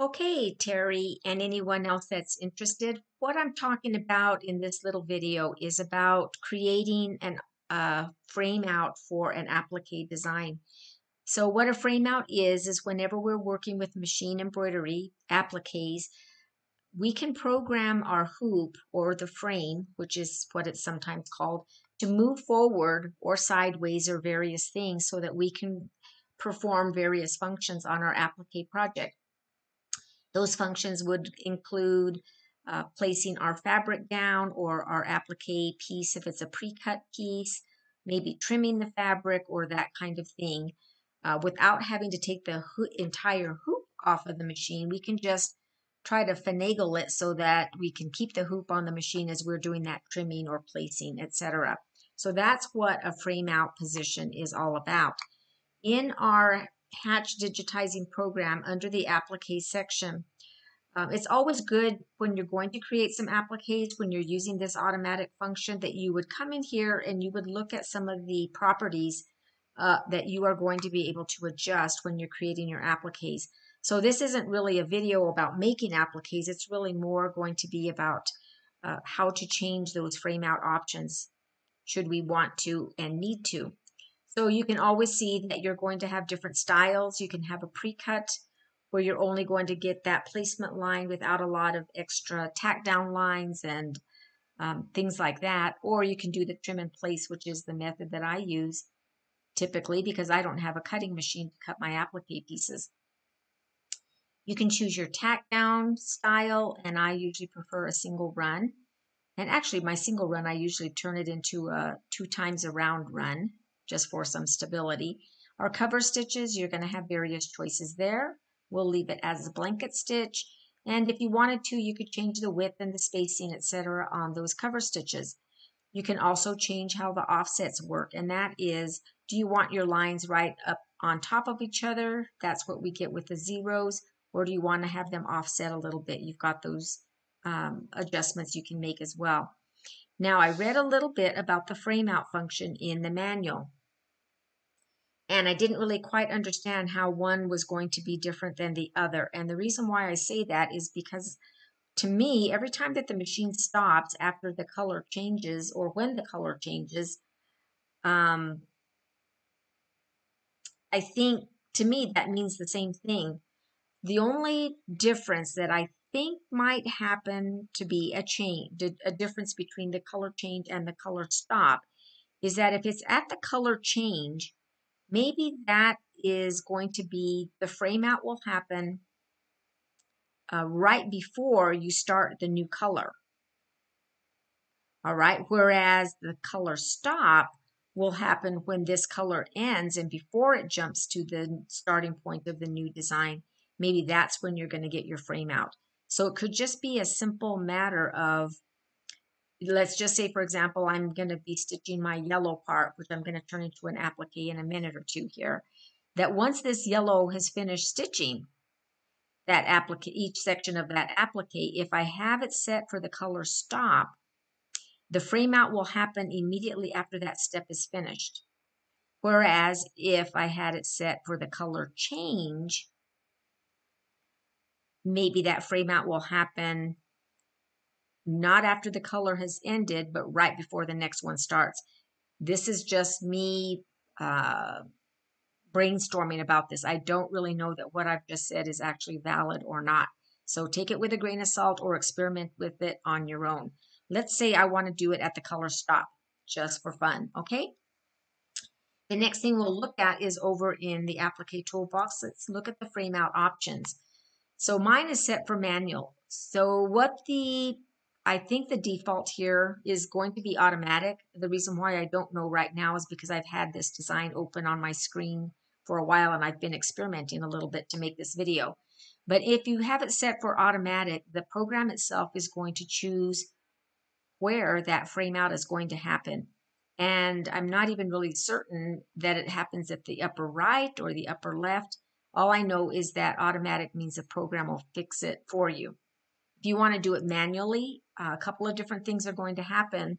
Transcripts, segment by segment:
Okay, Terry, and anyone else that's interested, what I'm talking about in this little video is about creating an frame out for an applique design. So what a frame out is, is whenever we're working with machine embroidery appliques, we can program our hoop or the frame, which is what it's sometimes called, to move forward or sideways or various things so that we can perform various functions on our applique project. Those functions would include uh, placing our fabric down or our applique piece if it's a pre-cut piece, maybe trimming the fabric or that kind of thing. Uh, without having to take the ho entire hoop off of the machine, we can just try to finagle it so that we can keep the hoop on the machine as we're doing that trimming or placing, etc. So that's what a frame out position is all about. In our Hatch digitizing program under the applique section. Um, it's always good when you're going to create some appliques, when you're using this automatic function, that you would come in here and you would look at some of the properties uh, that you are going to be able to adjust when you're creating your appliques. So this isn't really a video about making appliques. It's really more going to be about uh, how to change those frame out options should we want to and need to. So you can always see that you're going to have different styles. You can have a pre-cut where you're only going to get that placement line without a lot of extra tack down lines and um, things like that. Or you can do the trim and place, which is the method that I use typically because I don't have a cutting machine to cut my applique pieces. You can choose your tack down style, and I usually prefer a single run. And actually, my single run, I usually turn it into a two times a round run just for some stability. Our cover stitches, you're going to have various choices there. We'll leave it as a blanket stitch. And if you wanted to, you could change the width and the spacing, etc. on those cover stitches. You can also change how the offsets work, and that is, do you want your lines right up on top of each other? That's what we get with the zeros. Or do you want to have them offset a little bit? You've got those um, adjustments you can make as well. Now, I read a little bit about the frame out function in the manual. And I didn't really quite understand how one was going to be different than the other. And the reason why I say that is because to me, every time that the machine stops after the color changes or when the color changes, um, I think to me that means the same thing. The only difference that I think might happen to be a change, a difference between the color change and the color stop is that if it's at the color change, maybe that is going to be the frame out will happen uh, right before you start the new color. All right, whereas the color stop will happen when this color ends and before it jumps to the starting point of the new design. Maybe that's when you're going to get your frame out. So it could just be a simple matter of, let's just say, for example, I'm going to be stitching my yellow part, which I'm going to turn into an applique in a minute or two here, that once this yellow has finished stitching, that applique, each section of that applique, if I have it set for the color stop, the frame out will happen immediately after that step is finished. Whereas if I had it set for the color change, maybe that frame out will happen not after the color has ended, but right before the next one starts. This is just me uh, brainstorming about this. I don't really know that what I've just said is actually valid or not. So take it with a grain of salt or experiment with it on your own. Let's say I want to do it at the color stop just for fun, okay? The next thing we'll look at is over in the applique toolbox. Let's look at the frame out options. So mine is set for manual. So what the, I think the default here is going to be automatic. The reason why I don't know right now is because I've had this design open on my screen for a while and I've been experimenting a little bit to make this video. But if you have it set for automatic, the program itself is going to choose where that frame out is going to happen. And I'm not even really certain that it happens at the upper right or the upper left. All I know is that automatic means the program will fix it for you. If you want to do it manually, uh, a couple of different things are going to happen,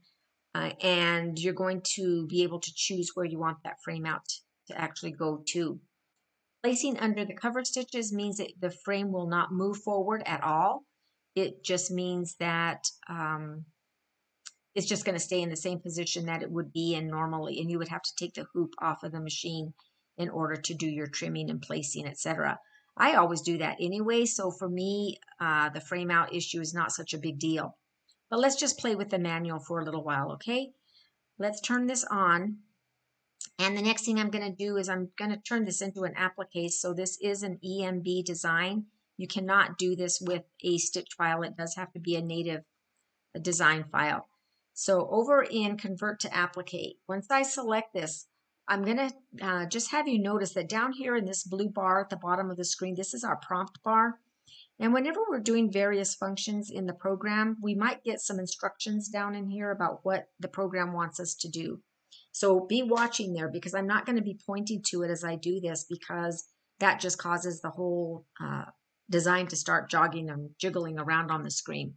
uh, and you're going to be able to choose where you want that frame out to actually go to. Placing under the cover stitches means that the frame will not move forward at all. It just means that um, it's just going to stay in the same position that it would be in normally, and you would have to take the hoop off of the machine in order to do your trimming and placing, etc. I always do that anyway, so for me, uh, the frame out issue is not such a big deal. But let's just play with the manual for a little while, okay? Let's turn this on. And the next thing I'm going to do is I'm going to turn this into an applique. So this is an EMB design. You cannot do this with a stitch file. It does have to be a native design file. So over in Convert to Applique, once I select this, I'm going to uh, just have you notice that down here in this blue bar at the bottom of the screen, this is our prompt bar. And whenever we're doing various functions in the program, we might get some instructions down in here about what the program wants us to do. So be watching there because I'm not going to be pointing to it as I do this because that just causes the whole uh, design to start jogging and jiggling around on the screen.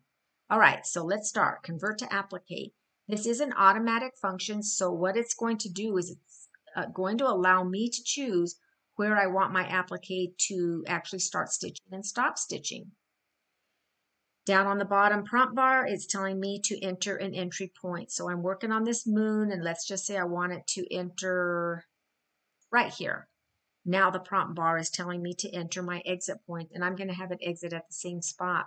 All right, so let's start. Convert to applique. This is an automatic function, so what it's going to do is it's uh, going to allow me to choose where I want my applique to actually start stitching and stop stitching. Down on the bottom prompt bar, it's telling me to enter an entry point. So I'm working on this moon, and let's just say I want it to enter right here. Now the prompt bar is telling me to enter my exit point, and I'm going to have it exit at the same spot.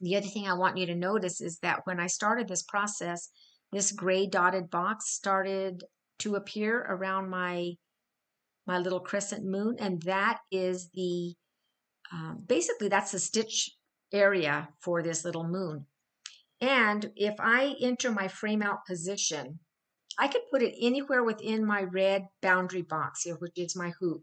The other thing I want you to notice is that when I started this process, this gray dotted box started to appear around my my little crescent moon, and that is the um, basically that's the stitch area for this little moon. And if I enter my frame out position, I could put it anywhere within my red boundary box here, which is my hoop.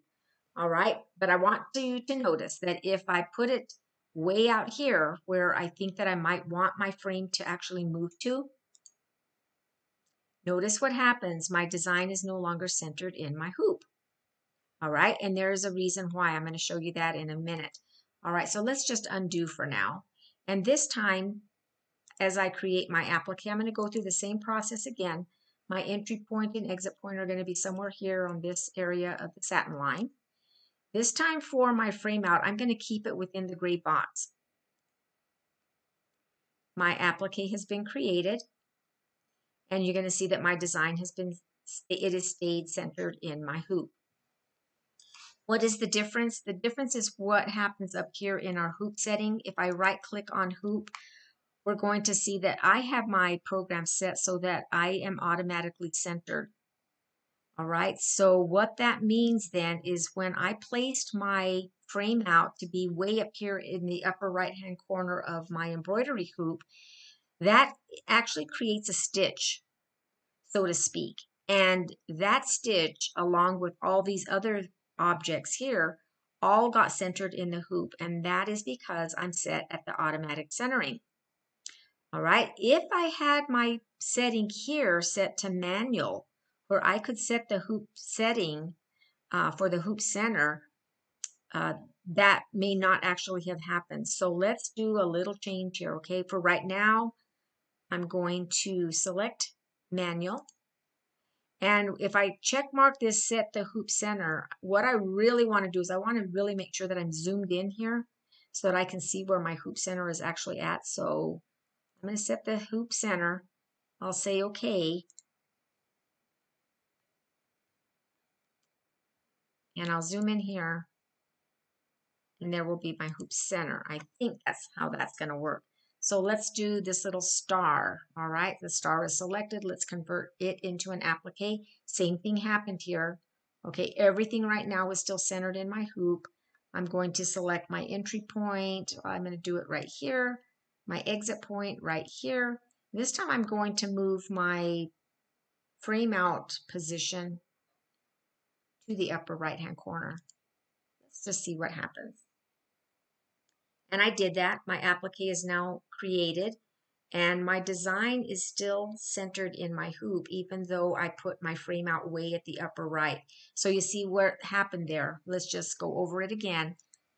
All right, but I want you to notice that if I put it way out here where I think that I might want my frame to actually move to, notice what happens. My design is no longer centered in my hoop. All right, and there's a reason why. I'm going to show you that in a minute. All right, so let's just undo for now. And this time, as I create my applique, I'm going to go through the same process again. My entry point and exit point are going to be somewhere here on this area of the satin line. This time for my frame out, I'm going to keep it within the gray box. My applique has been created, and you're going to see that my design has been, it has stayed centered in my hoop. What is the difference? The difference is what happens up here in our hoop setting. If I right click on hoop, we're going to see that I have my program set so that I am automatically centered. All right, so what that means then is when I placed my frame out to be way up here in the upper right hand corner of my embroidery hoop, that actually creates a stitch, so to speak. And that stitch, along with all these other objects here all got centered in the hoop, and that is because I'm set at the automatic centering. All right, if I had my setting here set to manual, where I could set the hoop setting uh, for the hoop center, uh, that may not actually have happened. So let's do a little change here, okay? For right now, I'm going to select manual and if I check mark this set the hoop center, what I really want to do is I want to really make sure that I'm zoomed in here so that I can see where my hoop center is actually at. So I'm going to set the hoop center. I'll say okay. And I'll zoom in here and there will be my hoop center. I think that's how that's going to work. So let's do this little star. All right, the star is selected. Let's convert it into an applique. Same thing happened here. Okay, everything right now is still centered in my hoop. I'm going to select my entry point. I'm going to do it right here. My exit point right here. This time I'm going to move my frame out position to the upper right hand corner. Let's just see what happens. And I did that. My applique is now created and my design is still centered in my hoop even though I put my frame out way at the upper right. So you see what happened there. Let's just go over it again.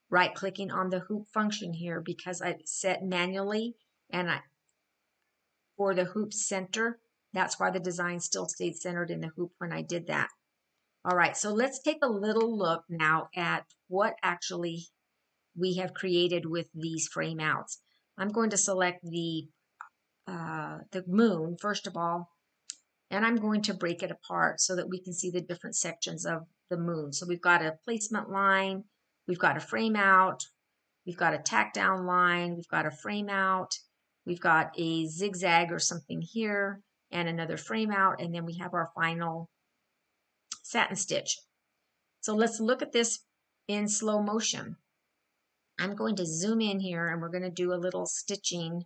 Right clicking on the hoop function here because I set manually and I for the hoop center. That's why the design still stayed centered in the hoop when I did that. All right, so let's take a little look now at what actually we have created with these frame outs. I'm going to select the, uh, the moon, first of all, and I'm going to break it apart so that we can see the different sections of the moon. So we've got a placement line, we've got a frame out, we've got a tack down line, we've got a frame out, we've got a zigzag or something here, and another frame out, and then we have our final satin stitch. So let's look at this in slow motion. I'm going to zoom in here and we're going to do a little stitching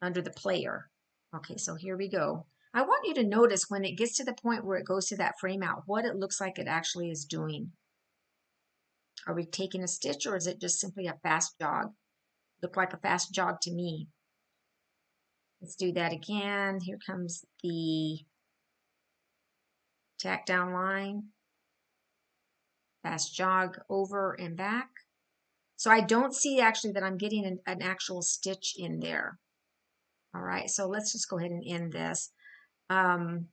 under the player. Okay, so here we go. I want you to notice when it gets to the point where it goes to that frame out, what it looks like it actually is doing. Are we taking a stitch or is it just simply a fast jog? Look like a fast jog to me. Let's do that again. Here comes the tack down line, fast jog over and back. So I don't see actually that I'm getting an, an actual stitch in there. All right, so let's just go ahead and end this. Um,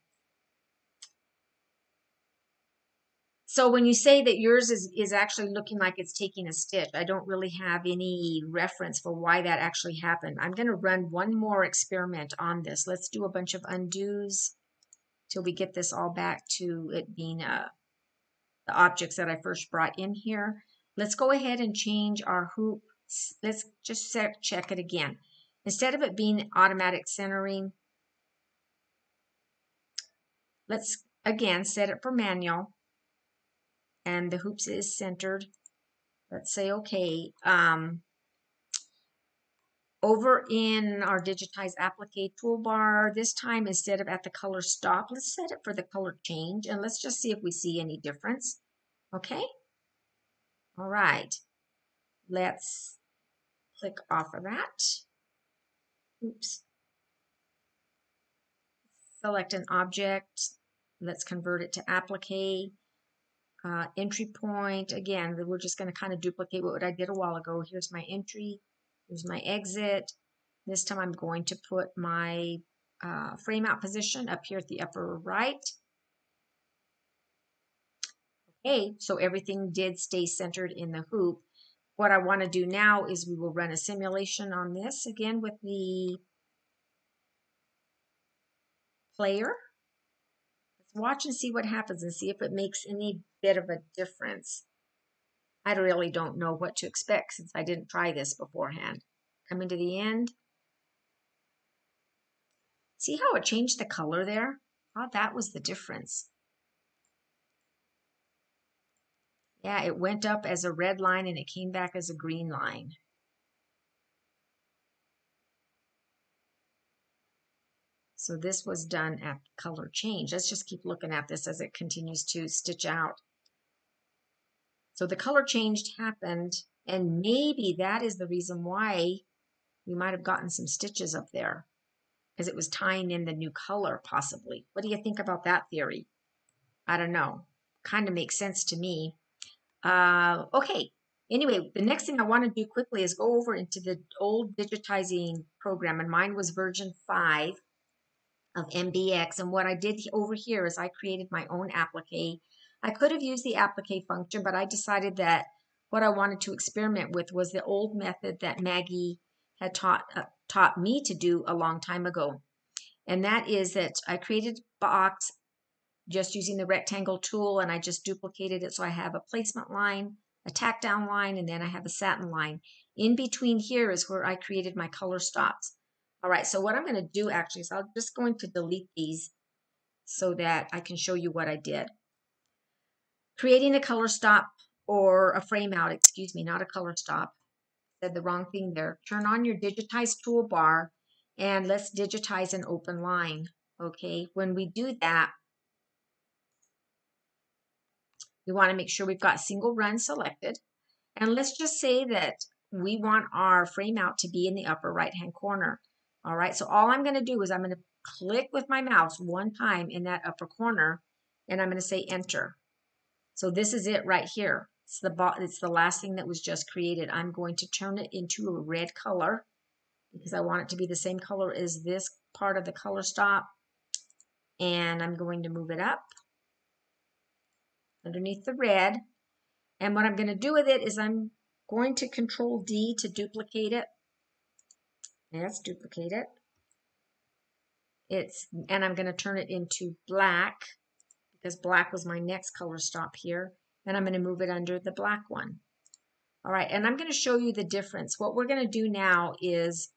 so when you say that yours is, is actually looking like it's taking a stitch, I don't really have any reference for why that actually happened. I'm going to run one more experiment on this. Let's do a bunch of undos till we get this all back to it being uh, the objects that I first brought in here. Let's go ahead and change our hoop. Let's just check it again. Instead of it being automatic centering, let's again set it for manual and the hoops is centered. Let's say okay. Um, over in our digitize applique toolbar, this time instead of at the color stop, let's set it for the color change and let's just see if we see any difference. Okay? All right. Let's click off of that. Oops. Select an object. Let's convert it to applique. Uh, entry point, again, we're just going to kind of duplicate what I did a while ago. Here's my entry. Here's my exit. This time I'm going to put my uh, frame out position up here at the upper right. Okay, so everything did stay centered in the hoop. What I want to do now is we will run a simulation on this again with the player. Let's watch and see what happens and see if it makes any bit of a difference. I really don't know what to expect since I didn't try this beforehand. Coming to the end. See how it changed the color there? Oh, that was the difference. Yeah, it went up as a red line and it came back as a green line. So this was done at color change. Let's just keep looking at this as it continues to stitch out. So the color change happened, and maybe that is the reason why we might have gotten some stitches up there because it was tying in the new color possibly. What do you think about that theory? I don't know. Kind of makes sense to me. Uh, okay. Anyway, the next thing I want to do quickly is go over into the old digitizing program, and mine was version 5 of MBX. And what I did over here is I created my own applique I could have used the applique function, but I decided that what I wanted to experiment with was the old method that Maggie had taught, uh, taught me to do a long time ago. And that is that I created box just using the rectangle tool and I just duplicated it so I have a placement line, a tack down line, and then I have a satin line. In between here is where I created my color stops. All right, so what I'm going to do actually is I'm just going to delete these so that I can show you what I did. Creating a color stop or a frame out, excuse me, not a color stop. Said the wrong thing there. Turn on your digitize toolbar and let's digitize an open line. Okay, when we do that, we want to make sure we've got single run selected. And let's just say that we want our frame out to be in the upper right hand corner. All right, so all I'm going to do is I'm going to click with my mouse one time in that upper corner and I'm going to say enter. So this is it right here. It's the, it's the last thing that was just created. I'm going to turn it into a red color because I want it to be the same color as this part of the color stop. And I'm going to move it up underneath the red. And what I'm going to do with it is I'm going to control D to duplicate it. Let's duplicate it. It's, and I'm going to turn it into black because black was my next color stop here. And I'm going to move it under the black one. All right, and I'm going to show you the difference. What we're going to do now is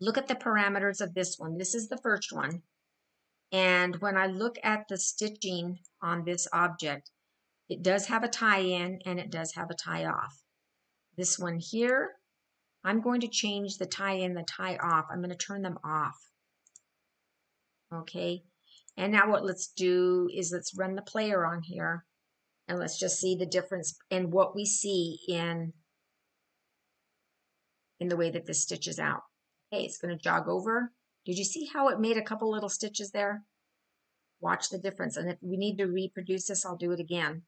look at the parameters of this one. This is the first one. And when I look at the stitching on this object, it does have a tie-in and it does have a tie-off. This one here, I'm going to change the tie-in, the tie-off. I'm going to turn them off. Okay, and now what let's do is let's run the player on here and let's just see the difference in what we see in, in the way that this stitches out. Okay, it's going to jog over. Did you see how it made a couple little stitches there? Watch the difference. And if we need to reproduce this, I'll do it again.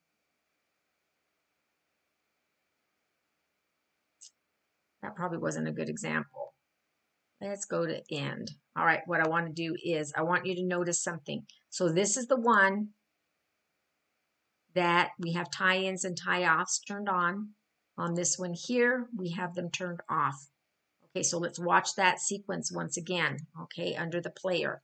That probably wasn't a good example. Let's go to end. All right, what I want to do is I want you to notice something. So this is the one that we have tie-ins and tie-offs turned on. On this one here, we have them turned off. Okay, so let's watch that sequence once again, okay, under the player.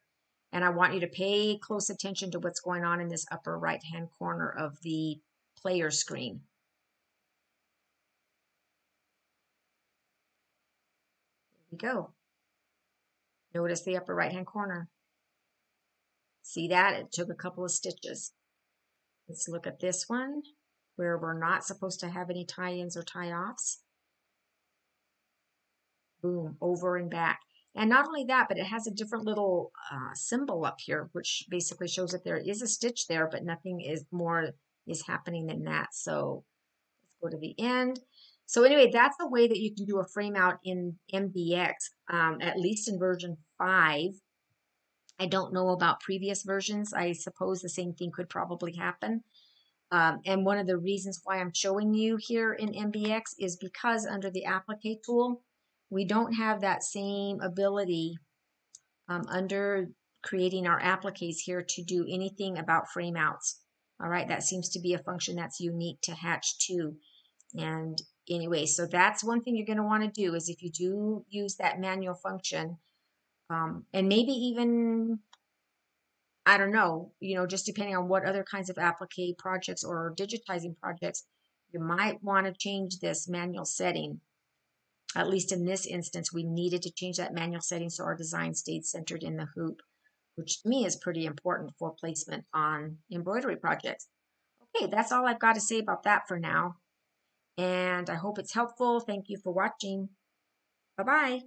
And I want you to pay close attention to what's going on in this upper right-hand corner of the player screen. Here we go. Notice the upper right-hand corner. See that? It took a couple of stitches. Let's look at this one where we're not supposed to have any tie-ins or tie-offs. Boom, over and back. And not only that, but it has a different little uh, symbol up here, which basically shows that there is a stitch there, but nothing is more is happening than that. So let's go to the end. So anyway, that's a way that you can do a frame out in MBX, um, at least in version 5. I don't know about previous versions. I suppose the same thing could probably happen. Um, and one of the reasons why I'm showing you here in MBX is because under the Applique tool, we don't have that same ability um, under creating our appliques here to do anything about frame outs. All right, that seems to be a function that's unique to Hatch 2. And anyway, so that's one thing you're going to want to do is if you do use that manual function, um, and maybe even I don't know, you know, just depending on what other kinds of applique projects or digitizing projects, you might want to change this manual setting. At least in this instance, we needed to change that manual setting so our design stayed centered in the hoop, which to me is pretty important for placement on embroidery projects. Okay, that's all I've got to say about that for now. And I hope it's helpful. Thank you for watching. Bye-bye.